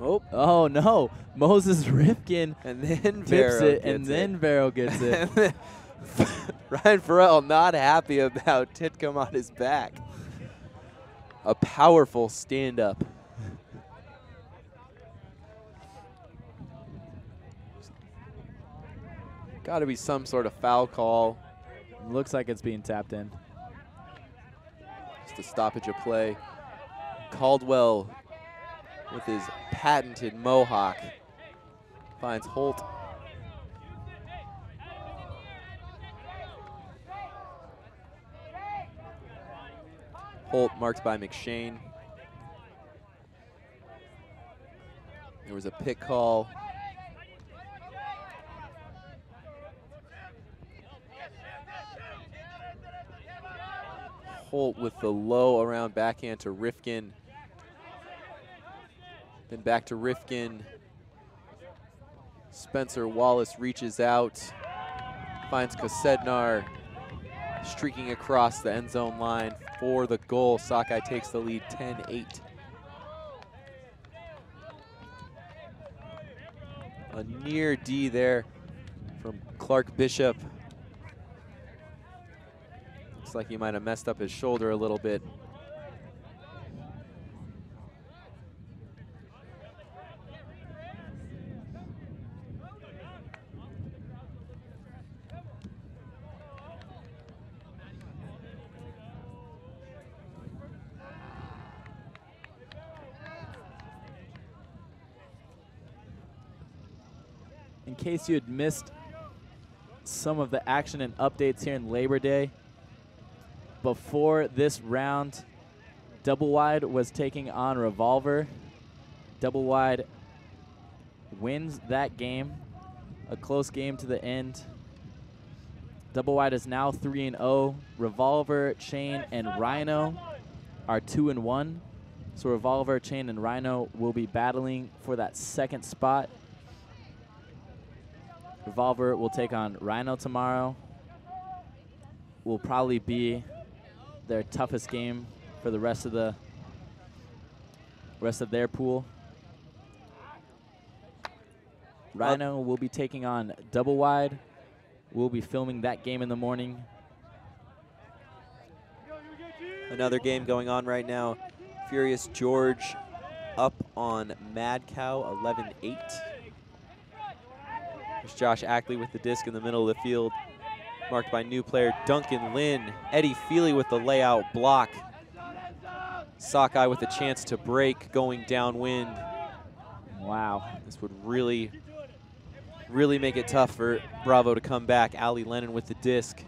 Oh, Oh no! Moses Rifkin and then tips it, and then Vero gets it. Ryan Farrell not happy about Titcomb on his back. A powerful stand-up. Got to be some sort of foul call. Looks like it's being tapped in. Just a stoppage of play. Caldwell with his patented mohawk finds Holt. Holt marked by McShane. There was a pick call. Holt with the low around backhand to Rifkin. Then back to Rifkin. Spencer Wallace reaches out, finds Kosednar streaking across the end zone line for the goal. Sockeye takes the lead 10-8. A near D there from Clark Bishop. Looks like he might have messed up his shoulder a little bit. In case you had missed some of the action and updates here in Labor Day, before this round, Double Wide was taking on Revolver. Double Wide wins that game, a close game to the end. Double Wide is now 3 and 0. Revolver, Chain, and Rhino are 2 and 1. So Revolver, Chain, and Rhino will be battling for that second spot. Revolver will take on Rhino tomorrow. Will probably be their toughest game for the rest of the rest of their pool. Rhino uh, will be taking on Double Wide. We'll be filming that game in the morning. Another game going on right now. Furious George up on Mad Cow 11-8. There's Josh Ackley with the disc in the middle of the field, marked by new player Duncan Lynn. Eddie Feely with the layout block. Sockeye with a chance to break going downwind. Wow. This would really, really make it tough for Bravo to come back. Ali Lennon with the disc.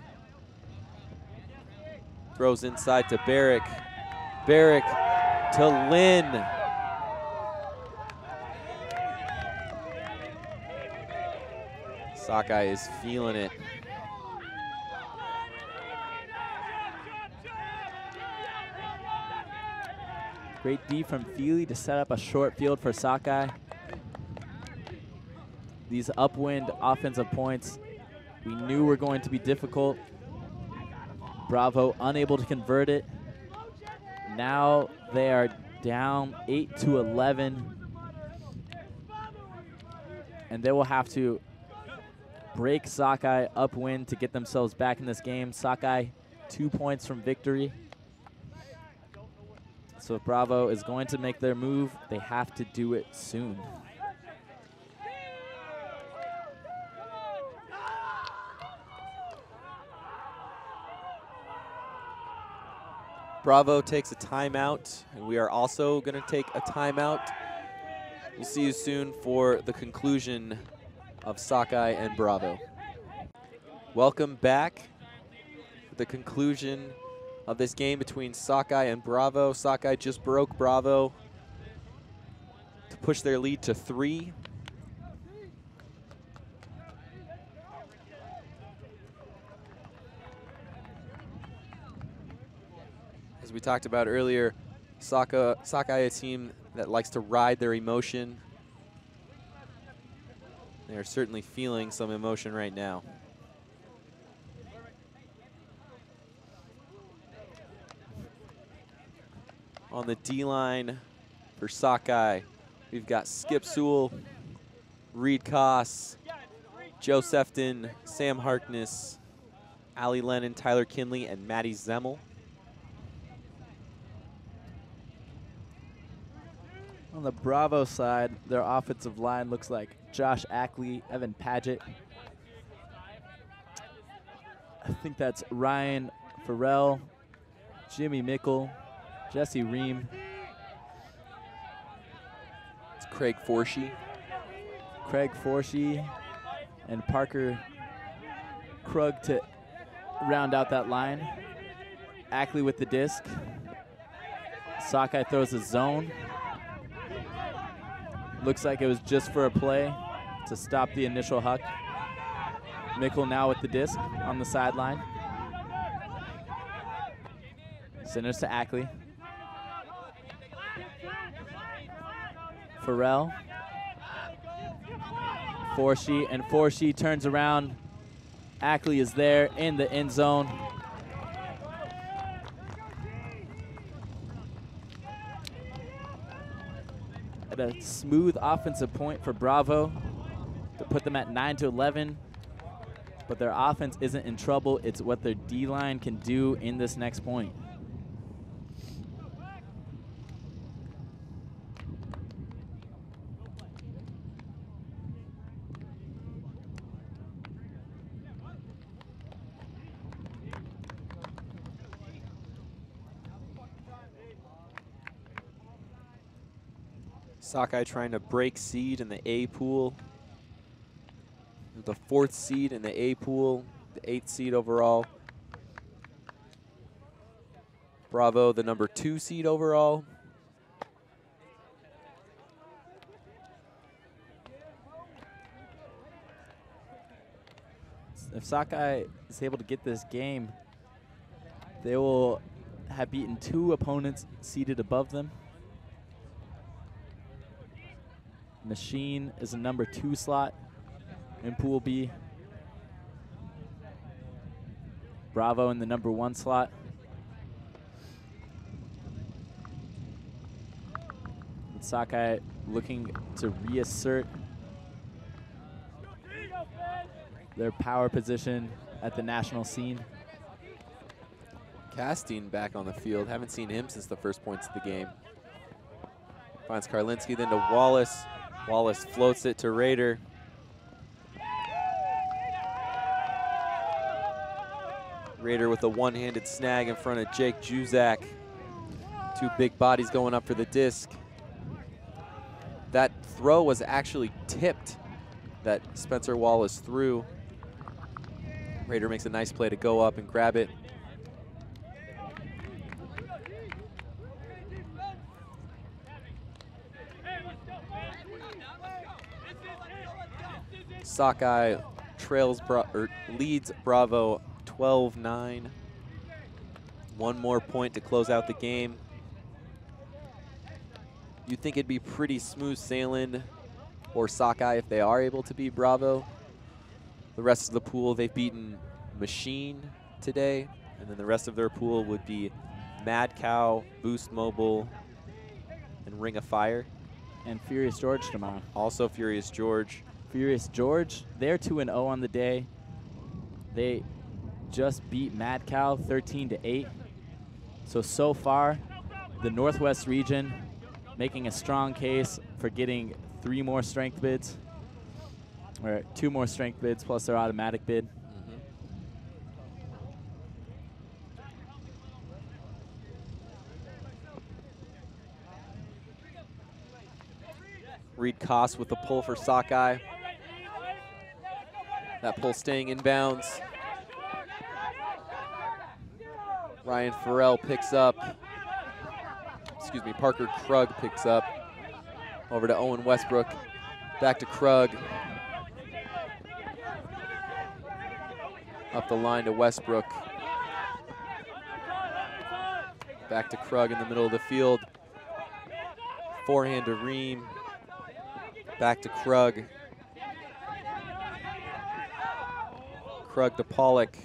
Throws inside to Barrick. Barrick to Lynn. Sockeye is feeling it. Great D from Feely to set up a short field for Sockeye. These upwind offensive points we knew were going to be difficult. Bravo unable to convert it. Now they are down 8 to 11. And they will have to break Sockeye upwind to get themselves back in this game. Sockeye, two points from victory. So if Bravo is going to make their move, they have to do it soon. Bravo takes a timeout, and we are also going to take a timeout. We'll see you soon for the conclusion of Sockeye and Bravo. Welcome back the conclusion of this game between Sockeye and Bravo. Sockeye just broke Bravo to push their lead to three. As we talked about earlier, Sockeye, Sockeye a team that likes to ride their emotion. They are certainly feeling some emotion right now. On the D line for Sockeye, we've got Skip Sewell, Reid Koss, Joe Sefton, Sam Harkness, Ali Lennon, Tyler Kinley, and Maddie Zemmel. On the Bravo side, their offensive line looks like Josh Ackley, Evan Paget, I think that's Ryan Farrell, Jimmy Mickle, Jesse Ream, It's Craig Forshee. Craig Forshee, and Parker Krug to round out that line. Ackley with the disc. Sockeye throws a zone. Looks like it was just for a play to stop the initial huck. Mickle now with the disc on the sideline. Centers to Ackley. Farrell. Forshee, and Forshee turns around. Ackley is there in the end zone. At a smooth offensive point for Bravo to put them at 9 to 11. But their offense isn't in trouble. It's what their D line can do in this next point. Sockeye trying to break seed in the A pool. The fourth seed in the A pool, the eighth seed overall. Bravo, the number two seed overall. if Sockeye is able to get this game, they will have beaten two opponents seated above them. Machine is a number two slot in Pool B. Bravo in the number one slot. And Sockeye looking to reassert their power position at the national scene. Castine back on the field. Haven't seen him since the first points of the game. Finds Karlinski, then to Wallace. Wallace floats it to Rehder. Rehder with a one-handed snag in front of Jake Juzak. Two big bodies going up for the disc. That throw was actually tipped that Spencer Wallace threw. Rehder makes a nice play to go up and grab it. Sockeye trails Bra or leads Bravo 12-9. One more point to close out the game. You think it'd be pretty smooth sailing or Sockeye if they are able to beat Bravo. The rest of the pool, they've beaten Machine today, and then the rest of their pool would be Mad Cow, Boost Mobile, and Ring of Fire. And Furious George tomorrow. Also Furious George. Furious George, they're 2 0 on the day. They just beat Mad Cow 13 to 8. So, so far, the Northwest region making a strong case for getting three more strength bids, or two more strength bids plus their automatic bid. Reid Koss with the pull for Sockeye. That pull staying inbounds. Ryan Farrell picks up. Excuse me, Parker Krug picks up. Over to Owen Westbrook. Back to Krug. Up the line to Westbrook. Back to Krug in the middle of the field. Forehand to Ream. Back to Krug. Krug to Pollock.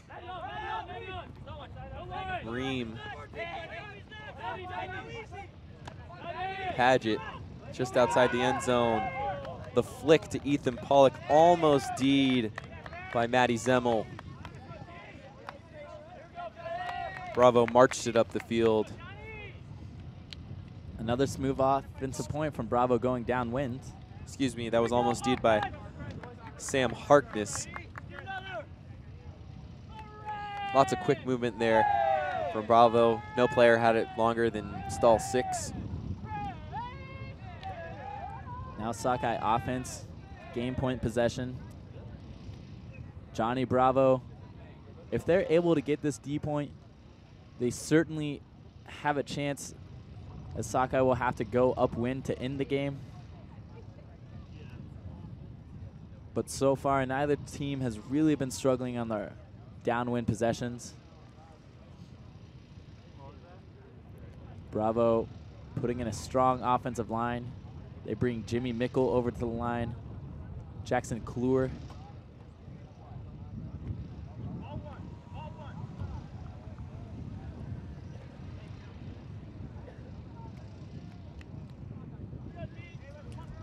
Ream. Paget just outside the end zone. The flick to Ethan Pollock, almost deed by Maddie Zemmel. Bravo marched it up the field. Another smooth offensive point from Bravo going downwind. Excuse me, that was almost deed by Sam Harkness. Lots of quick movement there from Bravo. No player had it longer than stall six. Now Sockeye offense, game point possession. Johnny Bravo, if they're able to get this D point, they certainly have a chance as Sockeye will have to go upwind to end the game. But so far, neither team has really been struggling on their downwind possessions. Bravo putting in a strong offensive line. They bring Jimmy Mickle over to the line. Jackson Kluwer.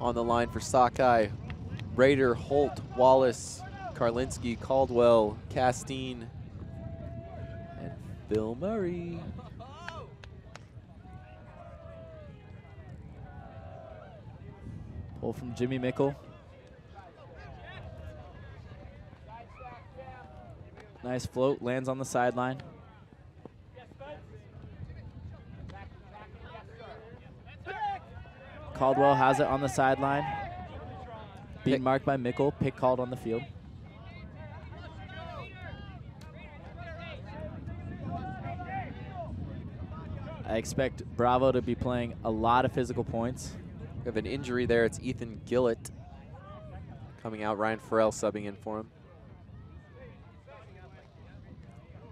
On the line for Sockeye, Rehder, Holt, Wallace, Karlinski, Caldwell, Castine, and Phil Murray. Pull from Jimmy Mickle. Nice float, lands on the sideline. Caldwell has it on the sideline. Being marked by Mickle, pick called on the field. I expect Bravo to be playing a lot of physical points. We have an injury there. It's Ethan Gillett coming out. Ryan Farrell subbing in for him.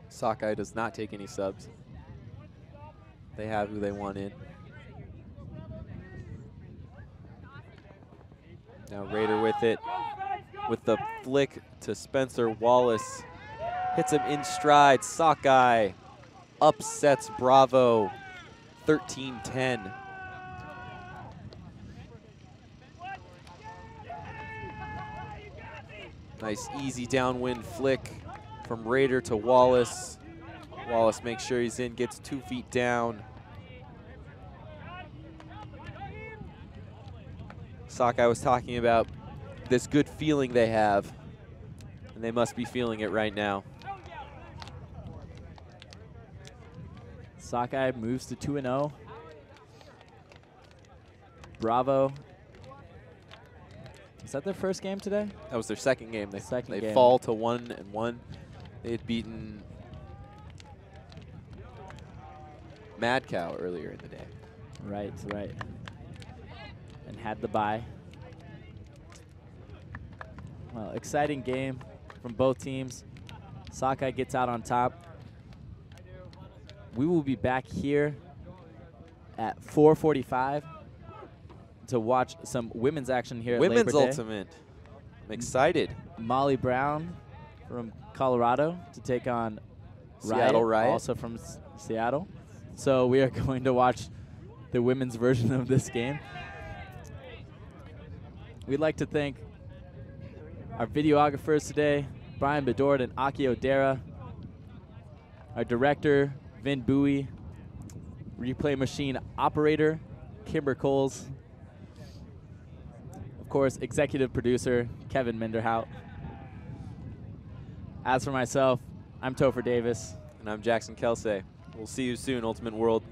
Sockeye does not take any subs. They have who they want in. Now Rehder with it. With the flick to Spencer Wallace. Hits him in stride. Sockeye upsets Bravo 13-10. Nice easy downwind flick from Rehder to Wallace. Wallace makes sure he's in, gets two feet down. Sockeye was talking about this good feeling they have, and they must be feeling it right now. Sockeye moves to 2 0. Bravo. Is that their first game today? That was their second game. They, Second they game. fall to one and one. They had beaten Mad Cow earlier in the day. Right, right. And had the bye. Well, exciting game from both teams. Sockeye gets out on top. We will be back here at 4:45 to watch some women's action here at Women's. Ultimate. I'm excited. Molly Brown from Colorado to take on Seattle Riot. also from S- Seattle. So we are going to watch the women's version of this game. We'd like to thank our videographers today, Brian Bedord and Aki Odera, our director, Vin Bowie, replay machine operator, Kimber Coles, of course, executive producer, Kevin Minderhout. As for myself, I'm Topher Davis. And I'm Jackson Kelsey. We'll see you soon, Ultimate World.